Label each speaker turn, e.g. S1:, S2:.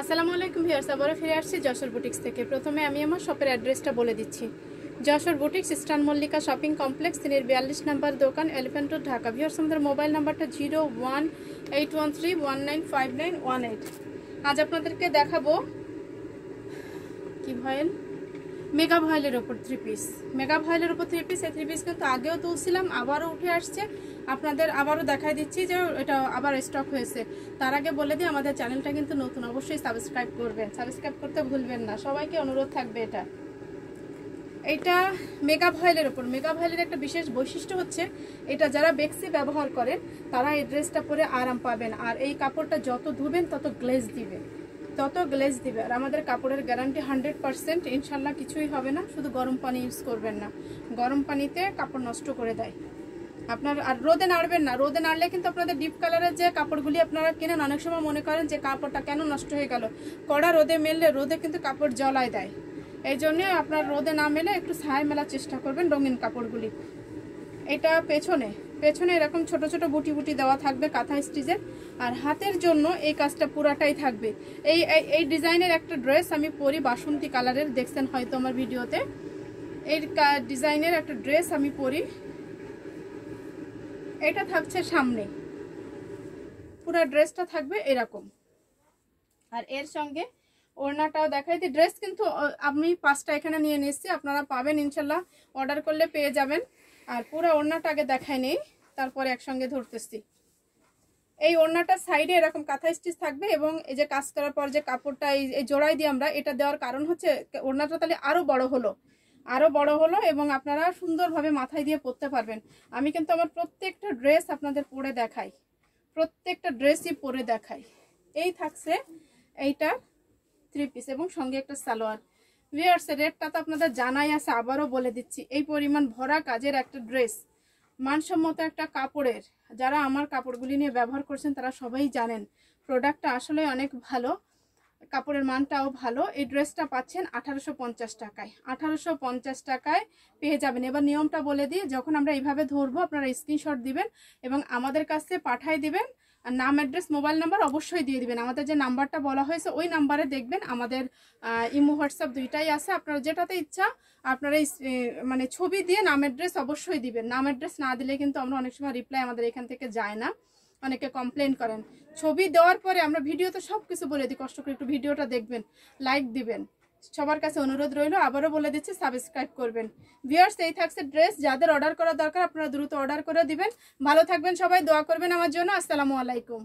S1: আসসালামু আলাইকুম ভিউয়ার্স, আবারও ফিরে আসছি যশোর বুটিক্স থেকে। প্রথমে আমি আমার শপের অ্যাড্রেসটা বলে দিচ্ছি। Jessore boutiques eastern Mallika shopping complex, তিনের বিয়াল্লিশ নাম্বার দোকান এলিফেন্ট রোড, ঢাকা। ভিউয়ার্স, আমাদের মোবাইল নাম্বারটা zero one eight one three one nine five nine one eight. আজ আপনাদেরকে দেখাবো কি ভয়েল মেগা ভয়েলের ওপর থ্রি পিস মেগা ভয়েলের ওপর থ্রি পিস এই থ্রি পিস কিন্তু আগেও তুলছিলাম, আবারও উঠে আসছে। আপনাদের আবারও দেখাই দিচ্ছি যে এটা আবার স্টক হয়েছে। তার আগে বলে দিই, আমাদের চ্যানেলটা কিন্তু নতুন, অবশ্যই সাবস্ক্রাইব করবেন। সাবস্ক্রাইব করতে ভুলবেন না। সবাইকে অনুরোধ থাকবে এটা। এইটা মেগা ভয়েলের ওপর মেগা ভয়েলের একটা বিশেষ বৈশিষ্ট্য হচ্ছে, এটা যারা বেক্সি ব্যবহার করেন, তারা এই ড্রেসটা পরে আরাম পাবেন। আর এই কাপড়টা যত ধুবেন, তত গ্লেজ দিবে। তত গ্লেজ দিবে। আর আমাদের কাপড়ের গ্যারান্টি হান্ড্রেড পারসেন্ট ইনশাল্লাহ কিছুই হবে না। শুধু গরম পানি ইউজ করবেন না। গরম পানিতে কাপড় নষ্ট করে দেয়। আপনার আর রোদে নাড়বেন না। রোদে নাড়লে কিন্তু আপনাদের ডিপ কালারের যে কাপড়গুলি আপনারা কেনেন, অনেক সময় মনে করেন যে কাপড়টা কেন নষ্ট হয়ে গেল। কড়া রোদে মেললে রোদে কিন্তু কাপড় জলায় দেয়। এই জন্যে আপনার রোদে না মেলে একটু ছায় মেলার চেষ্টা করবেন রঙিন কাপড়গুলি। এটা পেছনে। পেছনে এরকম ছোট ছোট বুটি বুটি দেওয়া থাকবে কাঁথা স্টিচের। আর হাতের জন্য এই কাজটা পুরাটাই থাকবে। এই এই ডিজাইনের একটা ড্রেস আমি পরি বাসন্তী কালারের, দেখছেন হয়তো আমার ভিডিওতে। এই ডিজাইনের একটা ড্রেস আমি পরি। এটা থাকছে সামনে। পুরো ড্রেসটা থাকবে এরকম। আর এর সঙ্গে ওড়নাটাও দেখাই দিই ড্রেস কিন্তু আমি পাঁচটা এখানে নিয়ে নিচ্ছি আপনারা পাবেন ইনশাল্লাহ। অর্ডার করলে পেয়ে যাবেন। আর পুরো ওড়নাটা আগে দেখাই নেই, তারপরে একসঙ্গে ধরতেছি। এই ওড়নাটার সাইডে এরকম কাঁথা স্টিচ থাকবে এবং এই যে কাজ করার পর যে কাপড়টা, এই জোড়াই দিয়ে আমরা এটা দেওয়ার কারণ হচ্ছে, ওড়নাটা তাহলে আরও বড় হলো। আরও বড় হলো এবং আপনারা সুন্দরভাবে মাথায় দিয়ে পরতে পারবেন। আমি কিন্তু আমার প্রত্যেকটা ড্রেস আপনাদের পরে দেখাই। প্রত্যেকটা ড্রেসই পরে দেখাই। এই থাকছে এইটা থ্রি পিস এবং সঙ্গে একটা সালোয়ার। ভিয়ার্সের রেটটা তো আপনাদের জানাই আছে, আবারও বলে দিচ্ছি। এই পরিমাণ ভরা কাজের একটা ড্রেস, মানসম্মত একটা কাপড়ের। যারা আমার কাপড়গুলি নিয়ে ব্যবহার করছেন, তারা সবাই জানেন প্রোডাক্টটা আসলে অনেক ভালো। কাপড়ের মানটাও ভালো। এই ড্রেসটা পাচ্ছেন আঠারোশো পঞ্চাশ টাকায়। আঠারোশো পঞ্চাশ টাকায় পেয়ে যাবেন। এবার নিয়মটা বলে দিই, যখন আমরা এইভাবে ধরবো, আপনারা স্ক্রিনশট দিবেন এবং আমাদের কাছে পাঠাই দিবেন। নাম অ্যাড্রেস মোবাইল নাম্বার অবশ্যই দিয়ে দিবেন। আমাদের যে নাম্বারটা বলা হয়েছে, ওই নাম্বারে দেখবেন আমাদের ইমো, হোয়াটসঅ্যাপ দুইটাই আছে। আপনারা যেটাতে ইচ্ছা, আপনারা মানে ছবি দিয়ে নাম অ্যাড্রেস অবশ্যই দিবেন। নাম অ্যাড্রেস না দিলে কিন্তু আমরা অনেক সময় রিপ্লাই আমাদের এখান থেকে যায় না। অনেকে কমপ্লেন করেন। ছবি দেওয়ার পরে আমরা ভিডিওতে সব কিছু বলে দিই, কষ্ট করে একটু ভিডিওটা দেখবেন লাইক দিবেন। সবার কাছে অনুরোধ রইল, আবারও বলে দিচ্ছি সাবস্ক্রাইব করবেন। ভিওর্স এই থাকছে ড্রেস যাদের অর্ডার করা দরকার আপনারা দ্রুত অর্ডার করে দিবেন। ভালো থাকবেন সবাই, দোয়া করবেন আমার জন্য, আসসালামু আলাইকুম।